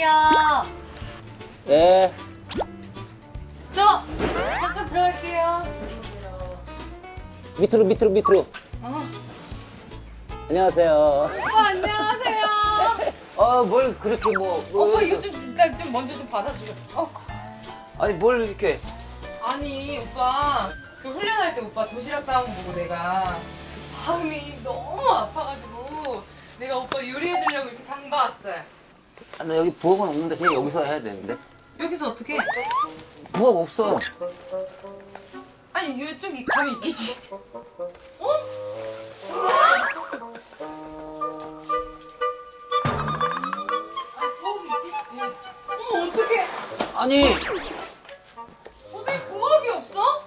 저기요. 예. 저 잠깐 들어갈게요. 밑으로, 밑으로, 밑으로. 어. 안녕하세요. 오빠 안녕하세요. 어, 뭘 그렇게 뭐. 뭐 오빠 이거 좀 진짜 좀 먼저 좀 받아주세요. 어. 아니, 뭘 이렇게. 아니 오빠 그 훈련할 때 오빠 도시락 싸온 거 보고 내가 마음이 너무 아파가지고 내가 오빠 요리해 주려고 이렇게 장봐왔어요. 아, 나 여기 부엌은 없는데 그냥 여기서 해야 되는데. 여기서 어떻게? 부엌 없어. 아니 이쪽이 감이 있겠지. 어? 아, 부엌이 있겠지. 어머 어떡해. 아니, 어떻게 부엌이 없어?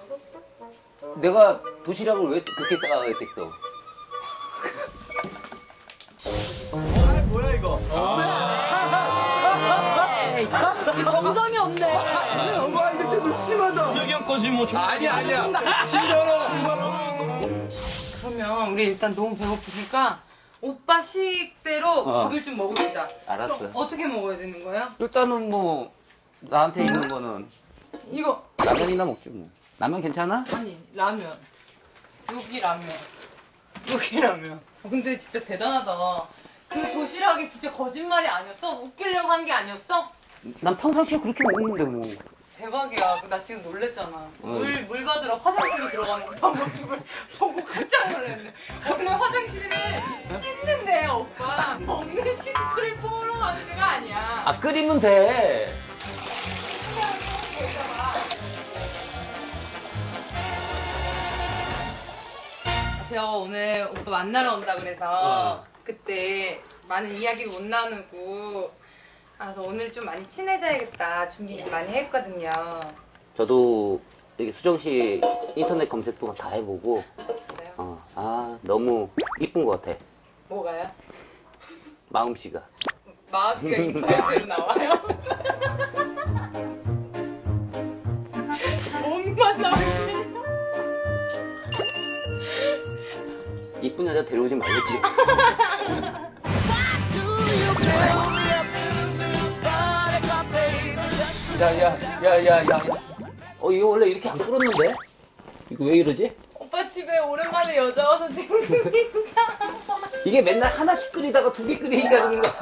내가 도시락을 왜 그렇게 싸가겠어? 정성이 거지 뭐. 아니야 아니야. 진짜로. 그러면 우리 일단 너무 배고프니까 오빠 식대로 어. 밥을 좀 먹읍시다. 알았어. 그럼 어떻게 먹어야 되는 거예요? 일단은 뭐, 나한테 있는 거는 이거 라면이나 먹지 뭐. 라면 괜찮아? 아니 라면 여기 라면 여기 라면 어, 근데 진짜 대단하다 그 도시락이 진짜 거짓말이 아니었어? 웃기려고 한 게 아니었어? 난 평상시에 그렇게 먹는데 뭐. 대박이야 나 지금 놀랬잖아 응. 물, 물 받으러 화장실에 들어가는 오빠 모습을 보고 깜짝 놀랐네 원래 화장실은 씻는 데야 오빠 먹는 시트를 보러 가는 데가 아니야 아, 끓이면 돼. 제가 오늘 오빠 만나러 온다 그래서 어. 그때 많은 이야기 못 나누고 그래서 오늘 좀 많이 친해져야겠다 준비 좀 많이 했거든요. 저도 여기 수정 씨 인터넷 검색도 다 해보고? 어, 아, 너무 이쁜 것 같아. 뭐가요? 마음씨가. 마음씨가 인터넷으로 나와요? 몸만? 이쁜 여자 데려오지 말랬지. 야, 야, 야, 야, 야. 어, 이거 원래 이렇게 안 끓었는데? 이거 왜 이러지? 오빠 집에 오랜만에 여자 와서 찍는 이게 맨날 하나씩 끓이다가 두 개 끓이니까 그런 거야.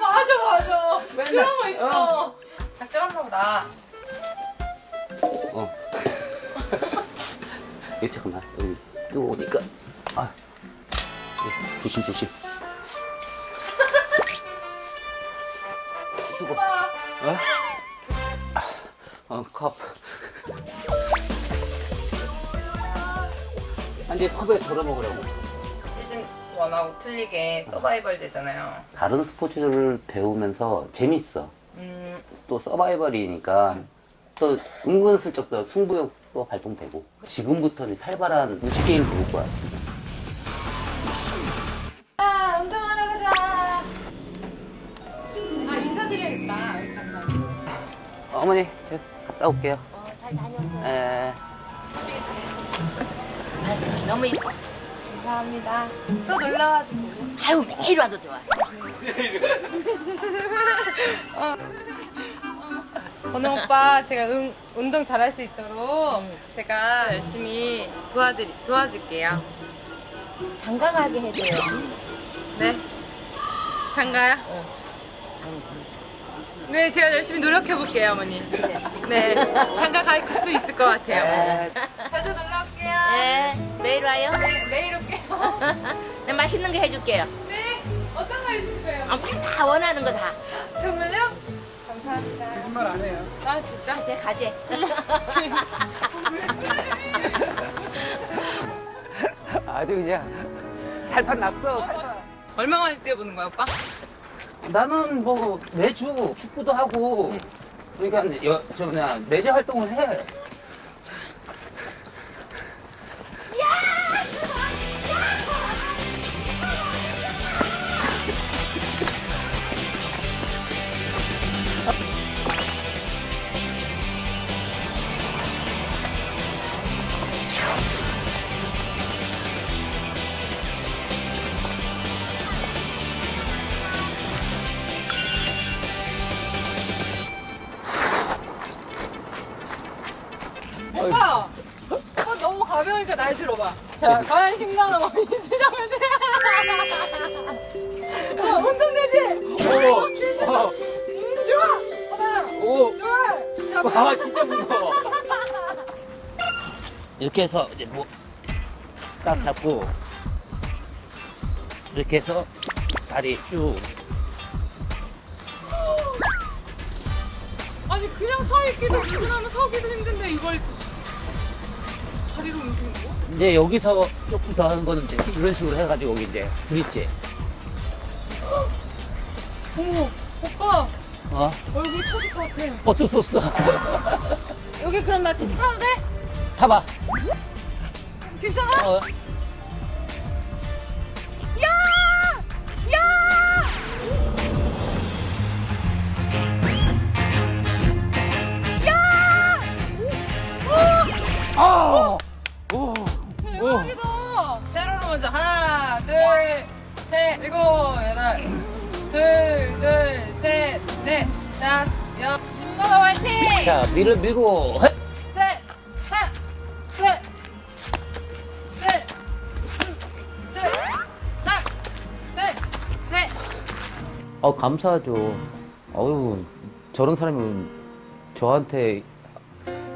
맞아 맞아 맨날, 그런 거 있어 어. 다 쩔었나 보다 어. 예, 잠깐만. 여기 뜨거우니까. 아. 예, 조심, 조심. 뜨거. 오빠 어? 아, 어, 컵. 아, 이제 컵에 덜어 먹으라고. 시즌 1하고 틀리게 서바이벌 되잖아요. 다른 스포츠를 배우면서 재밌어. 음, 또 서바이벌이니까 또 은근슬쩍 또 승부욕도 발동되고 지금부터는 살벌한 무식 게임 배울 거야. 어머니, 제가 갔다 올게요. 어, 잘 다녀오세요. 에, 아유, 너무 이뻐. 감사합니다. 또 놀러와주고. 아유, 매일 와도 좋아. 어. 오늘 오빠 제가 응, 운동 잘할 수 있도록 제가 열심히 도와드리, 도와줄게요. 장가 가게 해줘요. 네. 장가요? 네, 제가 열심히 노력해볼게요, 어머니. 네. 장가 갈수 있을 것 같아요. 자주 놀러 올게요. 네, 내일 와요. 네, 내일 올게요. 네, 맛있는 거 해줄게요. 네. 어떤 거 해주실 거예요? 아, 다 원하는 거 다. 정말요? 감사합니다. 거짓말 안 해요. 아, 진짜? 가재, 가재. 아주 그냥 살판 났어, 살판. 얼마 만에 뛰어보는 거야, 오빠? 나는 뭐 매주 축구도 하고 그러니까 여, 저 뭐냐 내재 활동을 해. 자, 과연 신나는 어린이 수정을 해. 어, 운동되지? 오, 어. 음, 좋아! 하나, 오, 둘, 자, 와, 진짜 무서워. 이렇게 해서 이제 뭐딱 잡고 이렇게 해서 다리 쭉 아니, 그냥 서 있기도 불편하면 서기도 힘든데, 이걸 이제 여기서 조금 더 하는 거는 이제 이런 식으로 해가지고 여기 이제 브릿지 어머, 오빠, 어 얼굴 터질 것 같아. 어쩔 수 없어 여기 그럼 나 지금 타도 돼? 타봐 괜찮아? 어. 셋, 일곱, 여덟, 둘, 둘, 셋, 넷, 다섯, 여섯, 일곱, 화이팅! 자 밀어 밀고. 헷! 셋, 하나, 셋, 셋, 둘, 하나, 셋, 셋. 어 감사하죠. 어유 저런 사람이 저한테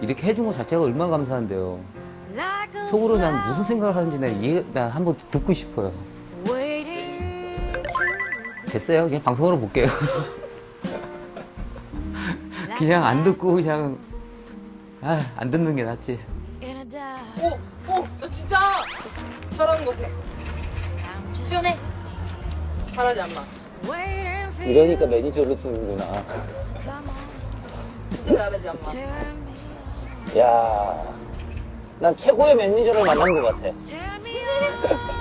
이렇게 해준 것 자체가 얼마나 감사한데요. 속으로 난 무슨 생각을 하는지 난 이해 난 한번 듣고 싶어요 됐어요 그냥 방송으로 볼게요 그냥 안 듣고 그냥 아, 안 듣는 게 낫지 오, 오, 나 진짜 잘하는 것 같아. 시원해. 잘하지 않나? 이러니까 매니저로 쓰는구나 진짜 잘하지 않나? 야, 난 최고의 매니저를 만난 것 같아.